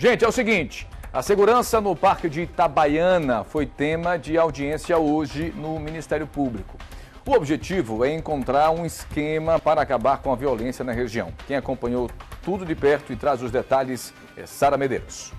Gente, é o seguinte, a segurança no Parque de Itabaiana foi tema de audiência hoje no Ministério Público. O objetivo é encontrar um esquema para acabar com a violência na região. Quem acompanhou tudo de perto e traz os detalhes é Sara Medeiros.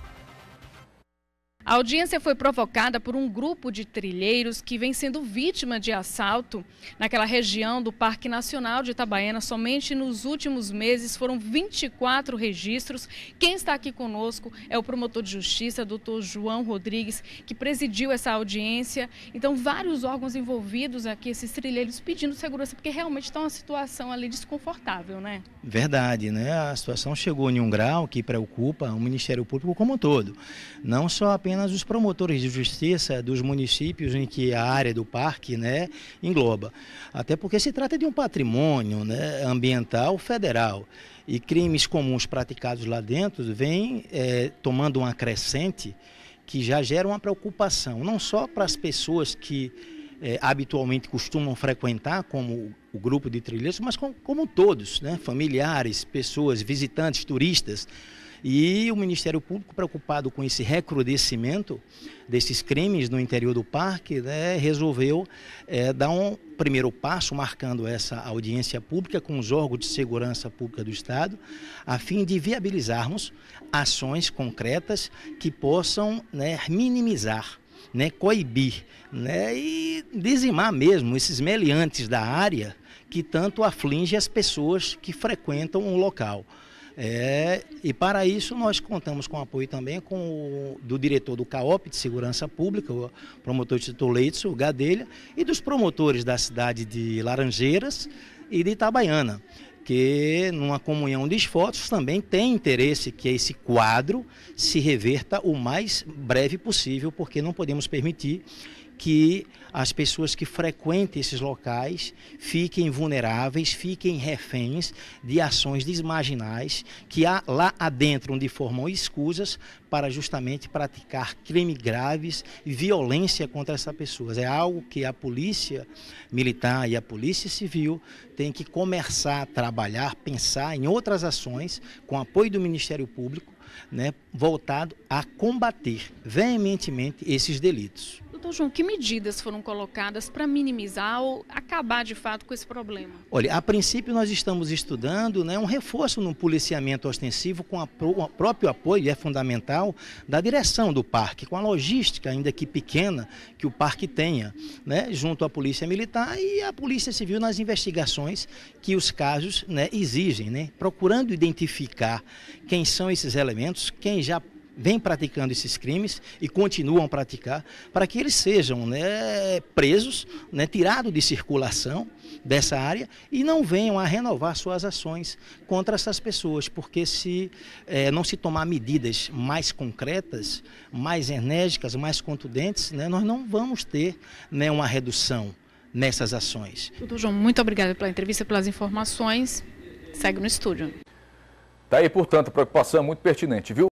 A audiência foi provocada por um grupo de trilheiros que vem sendo vítima de assalto naquela região do Parque Nacional de Itabaiana. Somente nos últimos meses foram 24 registros. Quem está aqui conosco é o promotor de justiça, doutor João Rodrigues, que presidiu essa audiência. Então, vários órgãos envolvidos aqui, esses trilheiros, pedindo segurança, porque realmente está uma situação ali desconfortável, né? Verdade, né? A situação chegou em um grau que preocupa o Ministério Público como um todo. Não só apenas apenas os promotores de justiça dos municípios em que a área do parque né, engloba. Até porque se trata de um patrimônio né, ambiental federal. E crimes comuns praticados lá dentro vêm é, tomando uma crescente que já gera uma preocupação, não só para as pessoas que é, habitualmente costumam frequentar, como o grupo de trilheiros, mas como, como todos, né? familiares, pessoas, visitantes, turistas. E o Ministério Público, preocupado com esse recrudescimento desses crimes no interior do parque, né, resolveu é, dar um primeiro passo, marcando essa audiência pública com os órgãos de segurança pública do Estado, a fim de viabilizarmos ações concretas que possam né, minimizar né, coibir né, e dizimar mesmo esses meliantes da área que tanto aflige as pessoas que frequentam o local. É, e para isso nós contamos com apoio também com o, do diretor do CAOP de Segurança Pública, o promotor Tito Leitz, o Gadelha, e dos promotores da cidade de Laranjeiras e de Itabaiana, que numa comunhão de esforços também tem interesse que esse quadro se reverta o mais breve possível, porque não podemos permitir que as pessoas que frequentem esses locais fiquem vulneráveis, fiquem reféns de ações desmarginais que há, lá adentram de forma escusas para justamente praticar crimes graves e violência contra essas pessoas. É algo que a polícia militar e a polícia civil têm que começar a trabalhar, pensar em outras ações com apoio do Ministério Público, né, voltado a combater veementemente esses delitos. Doutor João, que medidas foram colocadas para minimizar ou acabar de fato com esse problema? Olha, a princípio nós estamos estudando né, um reforço no policiamento ostensivo com o próprio apoio, é fundamental, da direção do parque, com a logística, ainda que pequena, que o parque tenha, né, junto à Polícia Militar e à Polícia Civil nas investigações que os casos né, exigem, né, procurando identificar quem são esses elementos, quem já vem praticando esses crimes e continuam a praticar, para que eles sejam né, presos, né, tirados de circulação dessa área e não venham a renovar suas ações contra essas pessoas, porque se é, não se tomar medidas mais concretas, mais enérgicas, mais contundentes, né, nós não vamos ter né, uma redução nessas ações. Doutor João, muito obrigada pela entrevista, pelas informações. Segue no estúdio. Está aí, portanto, preocupação muito pertinente, viu?